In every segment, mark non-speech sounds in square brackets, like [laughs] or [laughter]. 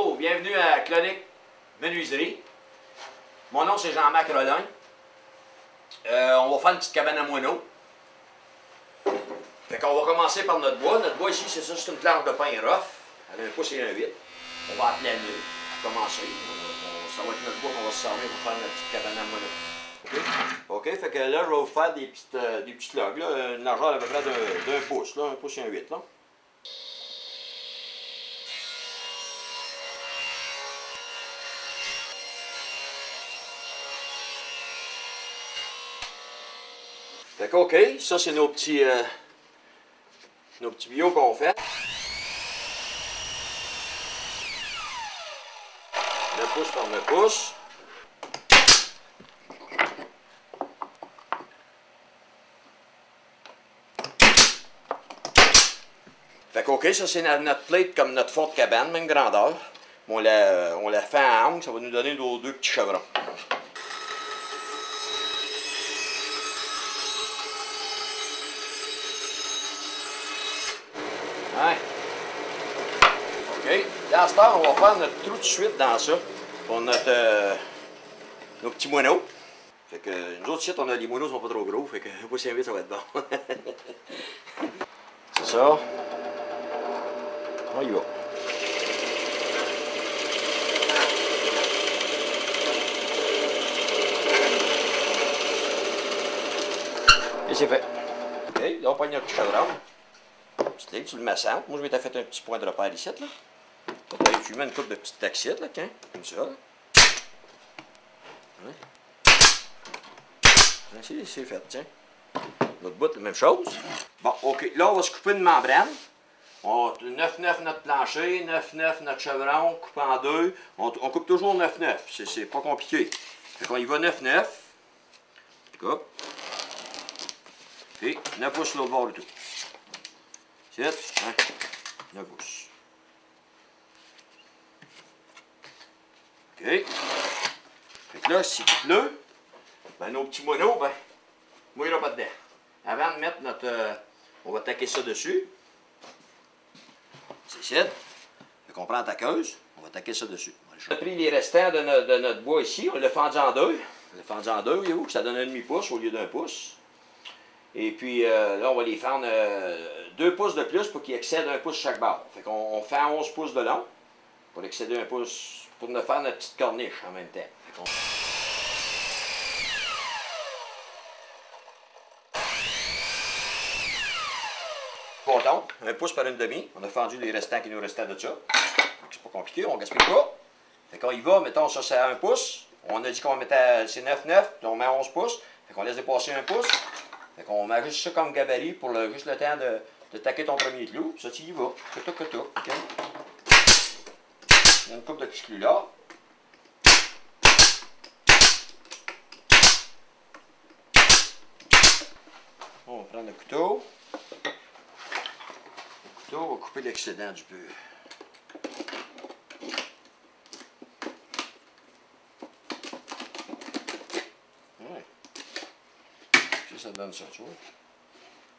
Oh, bienvenue à Clonique Menuiserie. Mon nom c'est Jean-Marc Rollin. Euh, on va faire une petite cabane à moineaux. Fait qu'on va commencer par notre bois. Notre bois ici, c'est ça, c'est une planche de pain rough. Elle a un pouce et un 8. On va appeler Pour commencer. ça va être notre bois qu'on va se servir pour faire notre petite cabane à moineaux. OK? OK, fait que là, je vais vous faire des petites, euh, des petites logs, là, une largeur à peu près d'un pouce, là, un pouce et un 8. Là. Fait que, OK, ça c'est nos petits, euh, nos petits bio qu'on fait. Le pouce par le pouce. Fait que, OK, ça c'est notre plate comme notre fond de cabane, même grandeur. On la, on la fait en angle, ça va nous donner nos deux petits chevrons. Hein? OK. Là, à on va faire notre trou de suite dans ça. Pour notre, euh, nos petits moineaux. Fait que nous autres, ici, on a les moineaux sont pas trop gros. Fait que pas si vite, ça va être bon. [laughs] C'est ça. On y va. Et c'est fait. OK, là, on prend notre cadran tu le centre. Moi, je vais t'avoir fait un petit point de repère ici, là. Tu mets une coupe de petites taxettes, là, comme ça. C'est fait, tiens. L'autre bout, la même chose. Bon, OK. Là, on va se couper une membrane. 9-9 notre plancher, 9-9 notre chevron, coupe en deux. On, coupe toujours 9-9. C'est pas compliqué. Fait qu'on y va 9-9. Coupe. Et 9 pouces sur l'autre bord du tout. 7, 1, 9 pouces. OK. Fait que là, s'il pleut, ben, nos petits moineaux, ben, mouillera pas dedans. Avant de mettre notre... Euh, on va taquer ça dessus. C'est ici. Fait qu'on prend ta queuse, on va taquer ça dessus. On a pris les restants de, notre bois ici, on l'a fendu en deux. On l'a fendu en deux, voyez-vous, ça donne un demi-pouce au lieu d'un pouce. Et puis euh, là, on va les fendre euh, deux pouces de plus pour qu'ils excèdent un pouce chaque barre. Fait qu'on fait 11 pouces de long pour excéder un pouce, pour ne faire notre petite corniche en même temps. Content, un pouce par une demi. On a fendu les restants qui nous restaient de ça. C'est pas compliqué, on gaspille pas. Fait qu'on y va, mettons ça c'est à un pouce. On a dit qu'on mettait, c'est 9-9, puis on met 11 pouces. Fait qu'on laisse dépasser un pouce. Fait qu'on met juste ça comme gabarit pour juste le temps de, de taquer ton premier clou. Ça, tu y vas. Que tout, une coupe de petits clous là. On va prendre le couteau. Le couteau, va couper l'excédent du beurre. Ça donne ça, tu vois.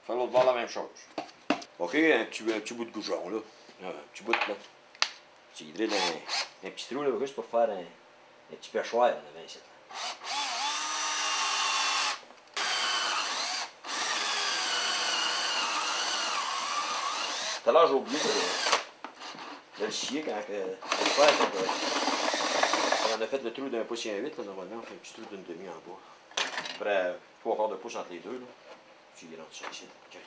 Faire l'autre bord la même chose. OK, un petit, un petit bout de goujon, là. Un petit bout, là. Tu hydriles un, un petit trou, là, juste pour faire un, un petit pêchoir, là, devant ici. Tout à l'heure, j'ai oublié de, de le scier quand, que, on a fait le trou d'un pouce et un 8, là, normalement, on fait un petit trou d'une demi en bois. Après, trois quarts de pouce entre les deux, là. Y rentres ça ici. OK.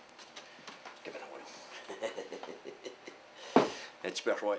Un petit perchoir.